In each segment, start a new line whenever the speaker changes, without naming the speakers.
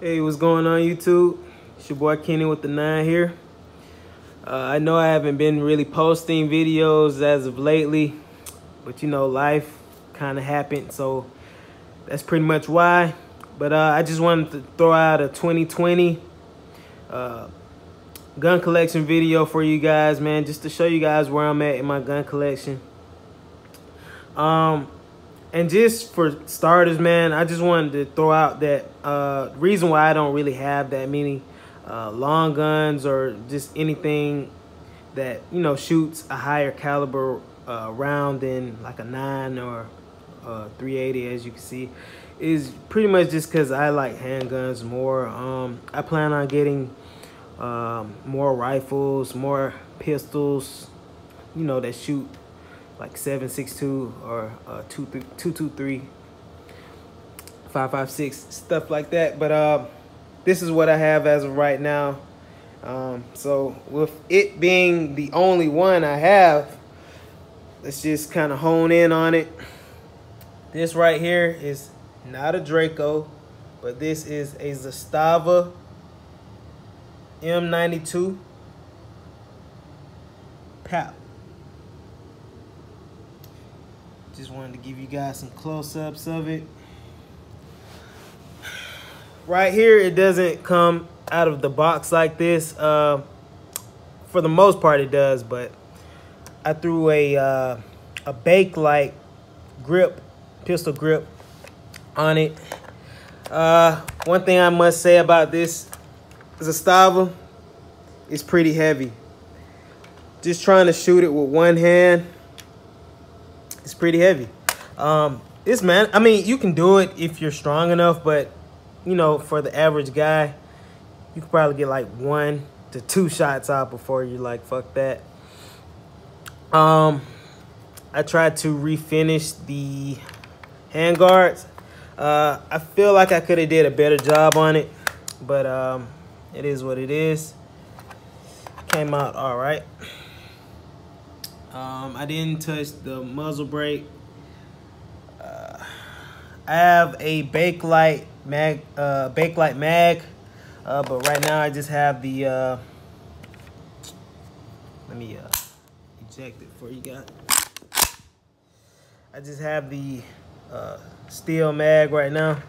Hey, what's going on YouTube? It's your boy Kenny with the nine here. Uh, I know I haven't been really posting videos as of lately, but you know, life kind of happened, so that's pretty much why. But uh, I just wanted to throw out a 2020 uh, gun collection video for you guys, man, just to show you guys where I'm at in my gun collection. Um, and just for starters, man, I just wanted to throw out that uh, reason why I don't really have that many uh, long guns or just anything that you know shoots a higher caliber uh, round than like a nine or uh, 380, as you can see, is pretty much just because I like handguns more. Um, I plan on getting um, more rifles, more pistols, you know, that shoot like 762 or uh, 223, 556, stuff like that. But uh, this is what I have as of right now. Um, so with it being the only one I have, let's just kind of hone in on it. This right here is not a Draco, but this is a Zastava M92 PAP. Just wanted to give you guys some close-ups of it. Right here, it doesn't come out of the box like this. Uh, for the most part, it does, but I threw a uh, a Bakelite grip, pistol grip on it. Uh, one thing I must say about this Zastava is pretty heavy. Just trying to shoot it with one hand pretty heavy. Um, this man, I mean, you can do it if you're strong enough, but you know, for the average guy, you could probably get like one to two shots out before you're like, fuck that. Um, I tried to refinish the handguards. Uh, I feel like I could have did a better job on it, but um, it is what it is. Came out all right. Um, I didn't touch the muzzle brake. Uh, I have a Bakelite mag, uh, Bakelite mag, uh, but right now I just have the. Uh, let me uh, eject it for you guys. I just have the uh, steel mag right now.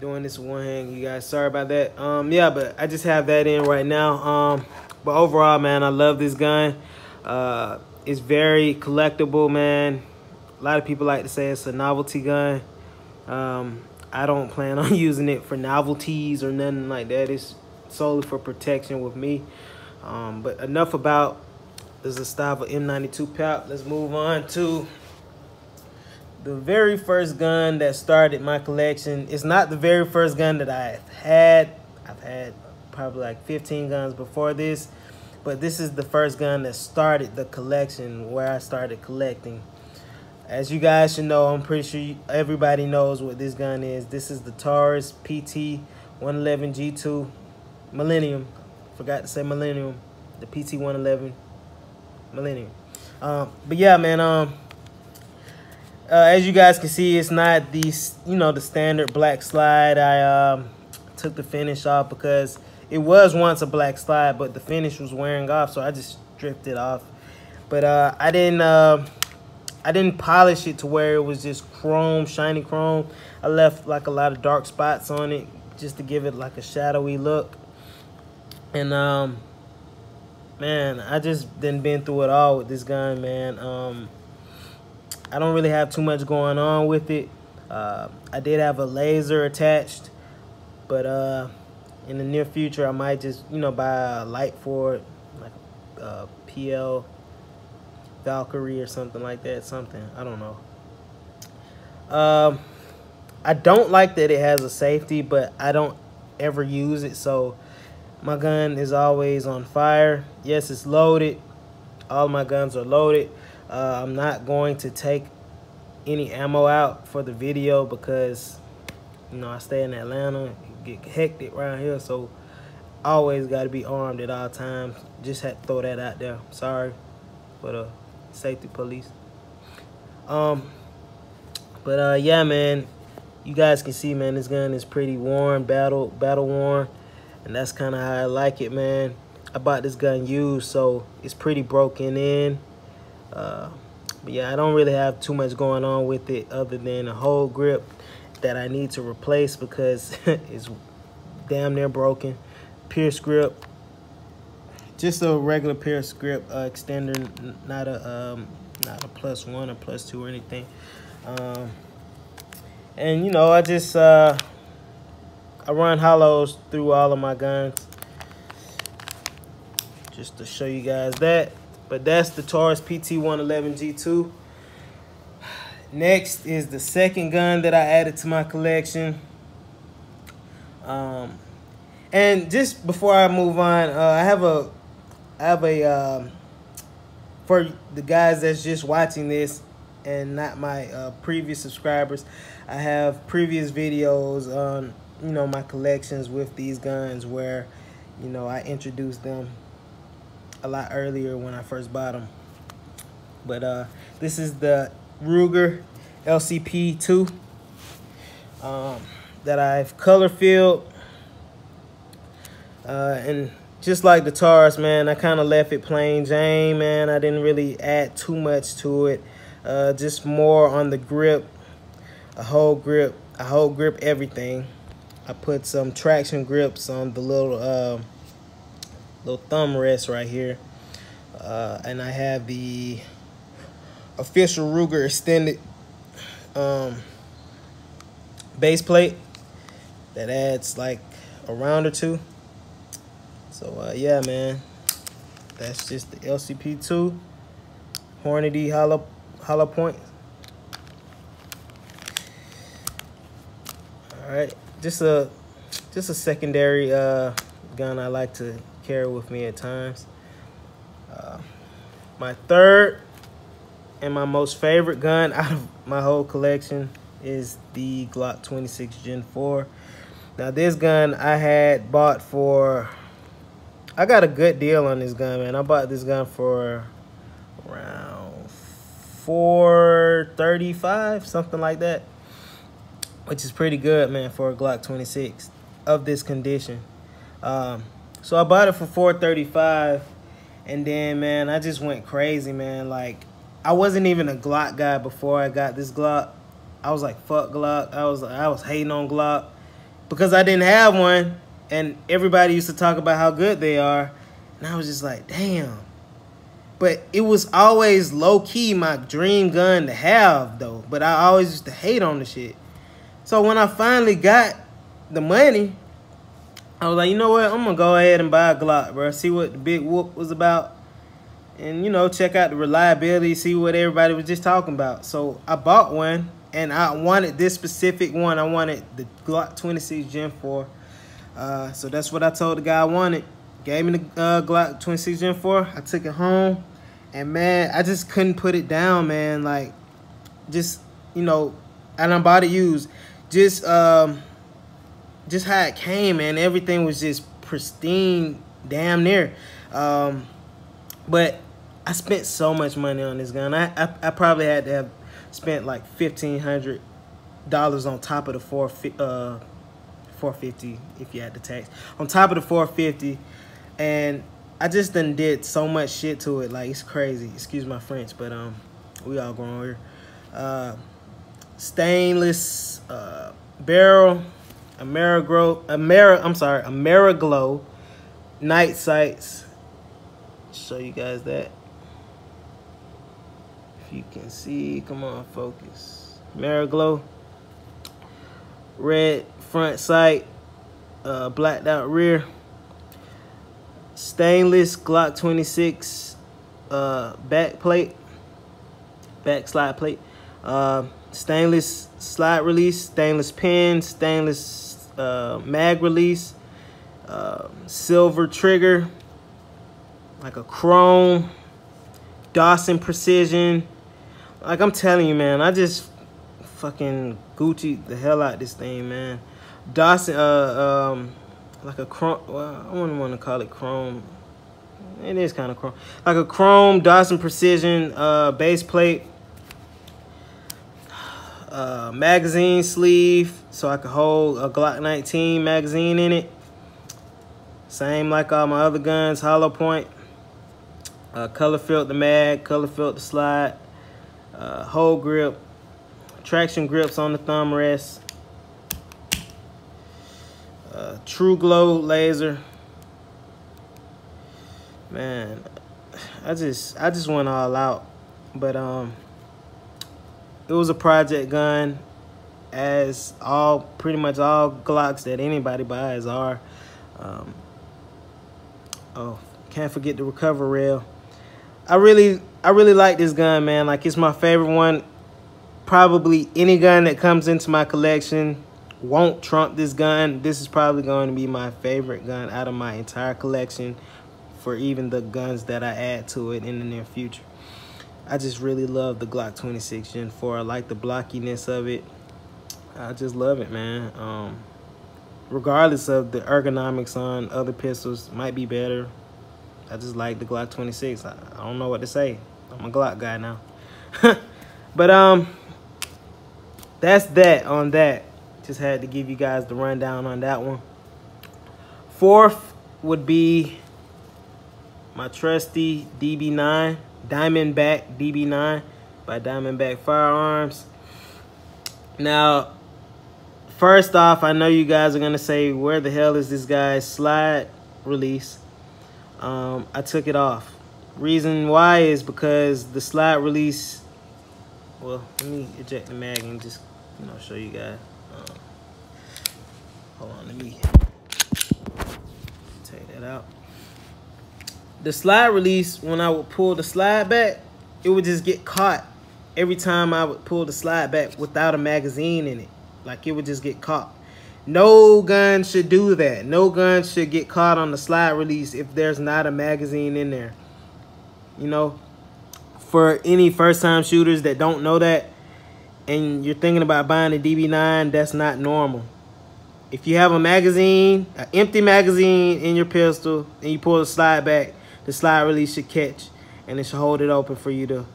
Doing this one hand, you guys. Sorry about that. Um, yeah, but I just have that in right now. Um, but overall, man, I love this gun. Uh, it's very collectible, man. A lot of people like to say it's a novelty gun. Um, I don't plan on using it for novelties or nothing like that. It's solely for protection with me. Um, but enough about the Zastava M92 PAP. Let's move on to the very first gun that started my collection. It's not the very first gun that I've had. I've had probably like 15 guns before this, but this is the first gun that started the collection where I started collecting. As you guys should know, I'm pretty sure everybody knows what this gun is. This is the Taurus PT 111 G2 Millennium. Forgot to say Millennium. The PT 111 Millennium. Um, but yeah, man, um, uh, as you guys can see, it's not the you know the standard black slide. I um, took the finish off because it was once a black slide, but the finish was wearing off, so I just stripped it off. But uh, I didn't uh, I didn't polish it to where it was just chrome, shiny chrome. I left like a lot of dark spots on it just to give it like a shadowy look. And um, man, I just didn't been through it all with this gun, man. Um, I don't really have too much going on with it. Uh, I did have a laser attached, but uh, in the near future, I might just, you know, buy a light for it, like a uh, PL Valkyrie or something like that. Something, I don't know. Um, I don't like that it has a safety, but I don't ever use it, so my gun is always on fire. Yes, it's loaded. All my guns are loaded. Uh, I'm not going to take any ammo out for the video because, you know, I stay in Atlanta. Get hectic around here, so always got to be armed at all times. Just had to throw that out there. Sorry for the safety police. Um, But uh, yeah, man, you guys can see, man, this gun is pretty worn, battle battle worn, and that's kind of how I like it, man. I bought this gun used, so it's pretty broken in. Uh, but yeah, I don't really have too much going on with it other than a whole grip that I need to replace because it's damn near broken. Pearce grip, just a regular Pearce grip uh, extender, not a um, not a plus one or plus two or anything. Um, and you know, I just uh, I run hollows through all of my guns just to show you guys that. But that's the Taurus PT111G2. Next is the second gun that I added to my collection. Um, and just before I move on, uh, I have a, I have a, um, for the guys that's just watching this and not my uh, previous subscribers, I have previous videos on, you know, my collections with these guns where, you know, I introduced them a lot earlier when I first bought them. But uh, this is the Ruger LCP2 um, that I've color filled. Uh, and just like the Taurus, man, I kind of left it plain Jane, man. I didn't really add too much to it. Uh, just more on the grip, a whole grip, a whole grip everything. I put some traction grips on the little uh, little thumb rest right here. Uh, and I have the official Ruger extended um, base plate that adds like a round or two. So uh, yeah, man, that's just the LCP2 Hornady hollow hollow point. All right, just a just a secondary uh, gun I like to carry with me at times. Uh, my third and my most favorite gun out of my whole collection is the Glock 26 Gen 4. Now this gun I had bought for, I got a good deal on this gun, man. I bought this gun for around 435, something like that. Which is pretty good, man, for a Glock 26 of this condition. Um, so I bought it for 435 and then man, I just went crazy, man. Like I wasn't even a Glock guy before I got this Glock. I was like, fuck Glock. I was I was hating on Glock because I didn't have one and everybody used to talk about how good they are. And I was just like, damn. But it was always low key my dream gun to have though. But I always used to hate on the shit. So when I finally got the money, I was like, you know what? I'm gonna go ahead and buy a Glock, bro. See what the big whoop was about. And you know, check out the reliability, see what everybody was just talking about. So I bought one and I wanted this specific one. I wanted the Glock 26 Gen 4. Uh, so that's what I told the guy I wanted. Gave me the uh, Glock 26 Gen 4. I took it home. And man, I just couldn't put it down, man. Like, just, you know, and I bought it used. Just, um, just how it came, man. Everything was just pristine, damn near. Um, but I spent so much money on this gun. I, I, I probably had to have spent like fifteen hundred dollars on top of the four uh four fifty if you had the tax on top of the four fifty, and I just done did so much shit to it. Like it's crazy. Excuse my French, but um, we all grown here. Uh, stainless uh, barrel AmeriGlo, Ameri I'm sorry, AmeriGlo night sights. Show you guys that. If you can see, come on, focus. AmeriGlo. Red front sight, uh, blacked out rear. Stainless Glock 26 uh, back plate, back slide plate. Uh, stainless slide release, stainless pin, stainless uh, mag release, uh, silver trigger, like a chrome, Dawson Precision. Like I'm telling you, man, I just fucking Gucci the hell out this thing, man. Dawson, uh, um, like a chrome, well, I wouldn't want to call it chrome. It is kind of chrome. Like a chrome Dawson Precision uh, base plate magazine sleeve so I can hold a Glock 19 magazine in it. Same like all my other guns, hollow point. Uh, color filter mag, color filter slide, uh, hole grip, traction grips on the thumb rest, uh, TruGlo laser. Man, I just I just went all out, but um, it was a project gun, as all pretty much all Glocks that anybody buys are. Um, oh, can't forget the recover rail. I really I really like this gun, man. Like it's my favorite one. Probably any gun that comes into my collection won't trump this gun. This is probably going to be my favorite gun out of my entire collection for even the guns that I add to it in the near future. I just really love the Glock 26 Gen 4. I like the blockiness of it. I just love it, man. Um, regardless of the ergonomics on other pistols, might be better. I just like the Glock 26. I, I don't know what to say. I'm a Glock guy now. but um, that's that on that. Just had to give you guys the rundown on that one. Fourth would be my trusty DB9, Diamondback DB9 by Diamondback Firearms. Now, first off, I know you guys are going to say, where the hell is this guy's slide release? Um, I took it off. Reason why is because the slide release, well, let me eject the mag and just, you know, show you guys. Um, hold on, let me take that out the slide release, when I would pull the slide back, it would just get caught every time I would pull the slide back without a magazine in it. Like it would just get caught. No gun should do that. No gun should get caught on the slide release if there's not a magazine in there. You know, for any first time shooters that don't know that and you're thinking about buying a DB9, that's not normal. If you have a magazine, an empty magazine in your pistol, and you pull the slide back, the slide release should catch and it should hold it open for you to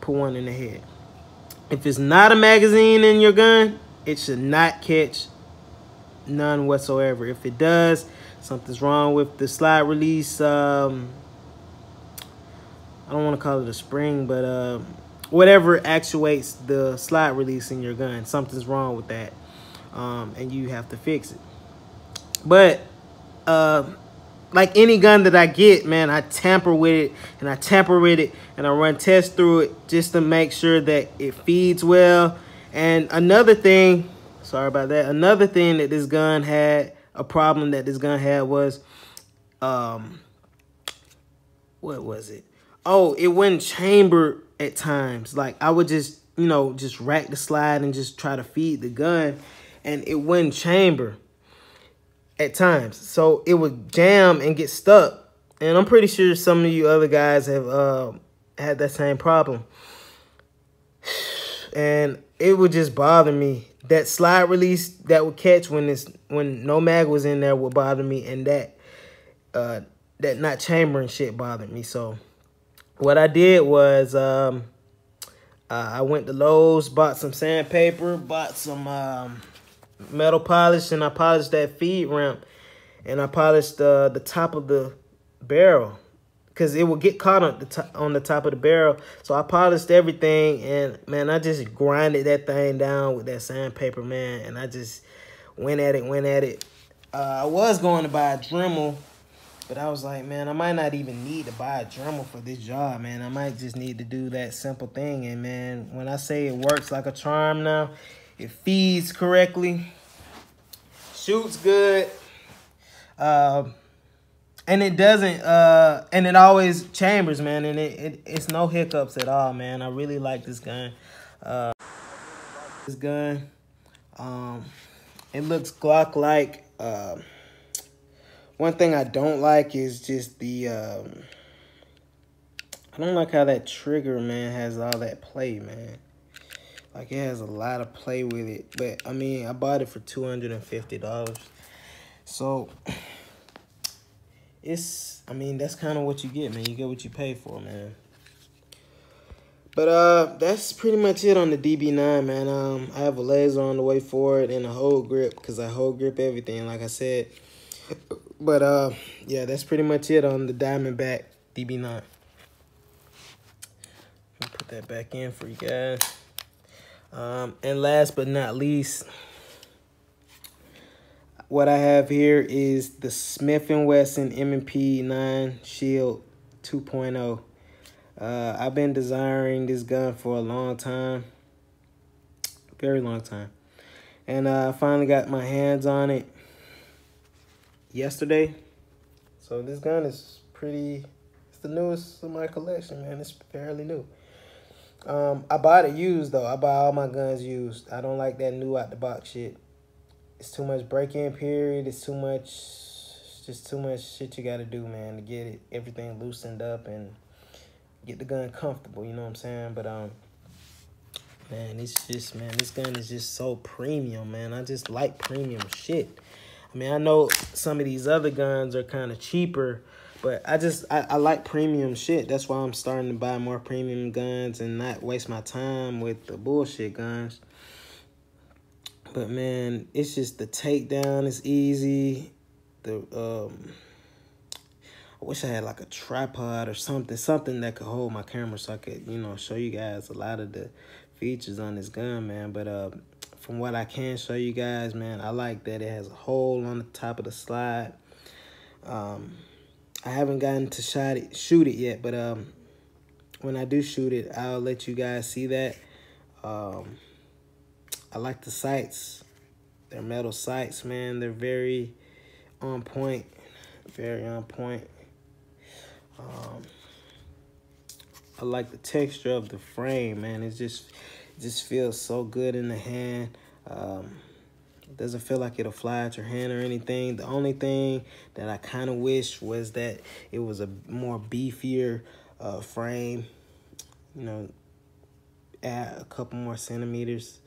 put one in the head. If it's not a magazine in your gun, it should not catch none whatsoever. If it does, something's wrong with the slide release. Um, I don't want to call it a spring, but uh, whatever actuates the slide release in your gun, something's wrong with that. Um, and you have to fix it. But uh, like any gun that I get, man, I tamper with it and I tamper with it and I run tests through it just to make sure that it feeds well. And another thing, sorry about that. Another thing that this gun had, a problem that this gun had was, um, what was it? Oh, it wouldn't chamber at times. Like I would just, you know, just rack the slide and just try to feed the gun and it wouldn't chamber at times. So it would jam and get stuck. And I'm pretty sure some of you other guys have uh, had that same problem. And it would just bother me. That slide release that would catch when this when no mag was in there would bother me. And that uh, that not chambering shit bothered me. So what I did was um, uh, I went to Lowe's, bought some sandpaper, bought some um, metal polish and I polished that feed ramp and I polished uh, the top of the barrel because it would get caught on the top on the top of the barrel. So I polished everything and man, I just grinded that thing down with that sandpaper, man, and I just went at it, went at it. Uh, I was going to buy a Dremel, but I was like, man, I might not even need to buy a Dremel for this job, man. I might just need to do that simple thing. And man, when I say it works like a charm now, it feeds correctly. Shoots good. Um, and it doesn't, uh, and it always chambers, man. And it, it it's no hiccups at all, man. I really like this gun. Uh, this gun, um, it looks Glock-like. Uh, one thing I don't like is just the, um, I don't like how that trigger, man, has all that play, man. Like, it has a lot of play with it. But, I mean, I bought it for $250. So, it's, I mean, that's kind of what you get, man. You get what you pay for, man. But uh, that's pretty much it on the DB9, man. Um, I have a laser on the way forward and a hold grip because I hold grip everything, like I said. But uh, yeah, that's pretty much it on the Diamondback DB9. Put that back in for you guys. Um, and last but not least, what I have here is the Smith & Wesson M&P 9 Shield 2.0. Uh, I've been desiring this gun for a long time. Very long time. And uh, I finally got my hands on it yesterday. So this gun is pretty, it's the newest of my collection, man. It's fairly new. Um, I bought it used, though. I buy all my guns used. I don't like that new out-the-box shit. It's too much break-in period. It's too much, It's just too much shit you got to do, man, to get it everything loosened up and get the gun comfortable, you know what I'm saying? But, um, man, it's just, man, this gun is just so premium, man. I just like premium shit. I mean, I know some of these other guns are kind of cheaper, but I just, I, I like premium shit. That's why I'm starting to buy more premium guns and not waste my time with the bullshit guns. But, man, it's just the takedown is easy. The, um... I wish I had like a tripod or something, something that could hold my camera so I could, you know, show you guys a lot of the features on this gun, man. But uh, from what I can show you guys, man, I like that it has a hole on the top of the slide. Um, I haven't gotten to shot it, shoot it yet, but um, when I do shoot it, I'll let you guys see that. Um, I like the sights. They're metal sights, man. They're very on point. Very on point. Um, I like the texture of the frame, man. It just it just feels so good in the hand. Um, it doesn't feel like it'll fly at your hand or anything. The only thing that I kind of wish was that it was a more beefier uh, frame. You know, add a couple more centimeters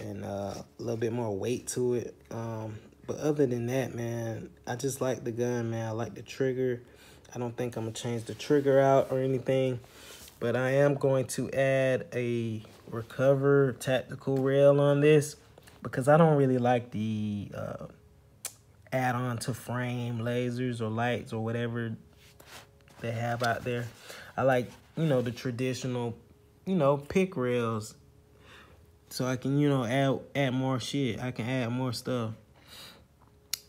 and uh, a little bit more weight to it. Um, but other than that, man, I just like the gun, man. I like the trigger. I don't think I'm going to change the trigger out or anything. But I am going to add a recover tactical rail on this because I don't really like the uh, add-on to frame lasers or lights or whatever they have out there. I like, you know, the traditional, you know, pic rails so I can, you know, add add more shit. I can add more stuff.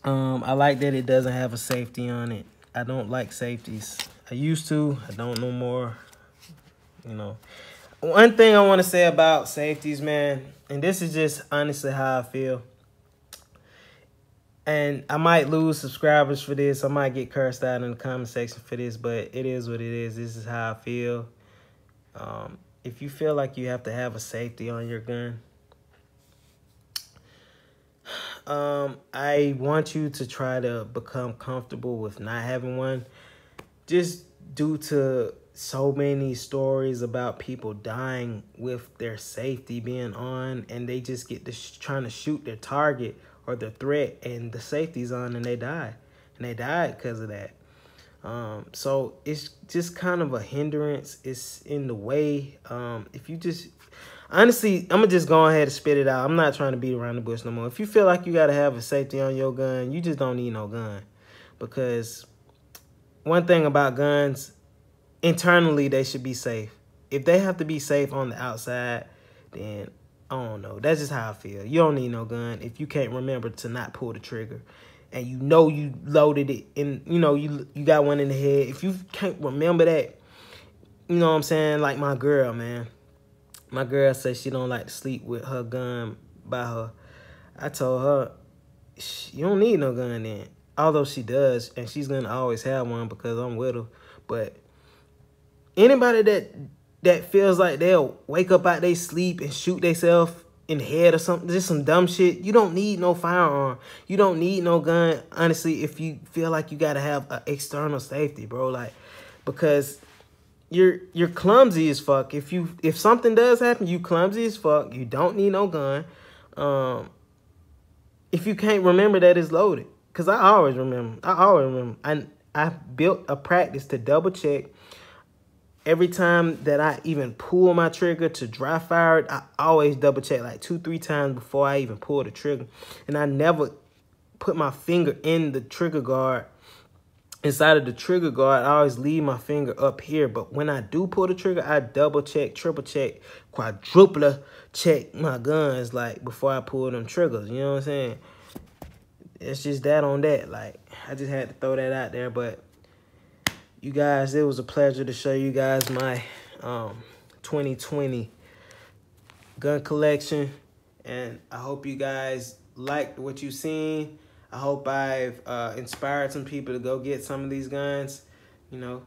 Um, I like that it doesn't have a safety on it. I don't like safeties. I used to. I don't no more. You know. One thing I want to say about safeties, man, and this is just honestly how I feel. And I might lose subscribers for this. I might get cursed out in the comment section for this, but it is what it is. This is how I feel. Um, if you feel like you have to have a safety on your gun, um, I want you to try to become comfortable with not having one. Just due to so many stories about people dying with their safety being on and they just get to trying to shoot their target or the threat and the safety's on and they die. And they died because of that. Um, so it's just kind of a hindrance. It's in the way. Um, if you just honestly, I'm gonna just go ahead and spit it out. I'm not trying to beat around the bush no more. If you feel like you gotta have a safety on your gun, you just don't need no gun. Because one thing about guns, internally they should be safe. If they have to be safe on the outside, then I don't know. That's just how I feel. You don't need no gun if you can't remember to not pull the trigger. And you know you loaded it and you know you you got one in the head. If you can't remember that, you know what I'm saying? Like my girl, man my girl says she don't like to sleep with her gun by her. I told her, you don't need no gun then. Although she does, and she's gonna always have one because I'm with her. But anybody that that feels like they'll wake up out they sleep and shoot themselves in the head or something, just some dumb shit. You don't need no firearm. You don't need no gun. Honestly, if you feel like you gotta have an external safety, bro, like because you're you're clumsy as fuck. If you if something does happen, you clumsy as fuck. You don't need no gun. Um, if you can't remember that it's loaded, cause I always remember. I always remember. I I built a practice to double check every time that I even pull my trigger to dry fire it, I always double check like two, three times before I even pull the trigger. And I never put my finger in the trigger guard. Inside of the trigger guard, I always leave my finger up here. But when I do pull the trigger, I double check, triple check, quadruple check my guns like before I pull them triggers. You know what I'm saying? It's just that on that. Like, I just had to throw that out there. But you guys, it was a pleasure to show you guys my um, 2020 gun collection. And I hope you guys liked what you've seen. I hope I've uh, inspired some people to go get some of these guns, you know.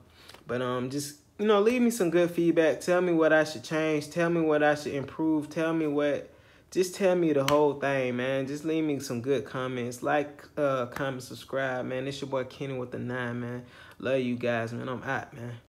But um, just, you know, leave me some good feedback. Tell me what I should change. Tell me what I should improve. Tell me what, just tell me the whole thing, man. Just leave me some good comments. Like, uh, comment, subscribe, man. It's your boy Kenny with the nine, man. Love you guys, man. I'm out, man.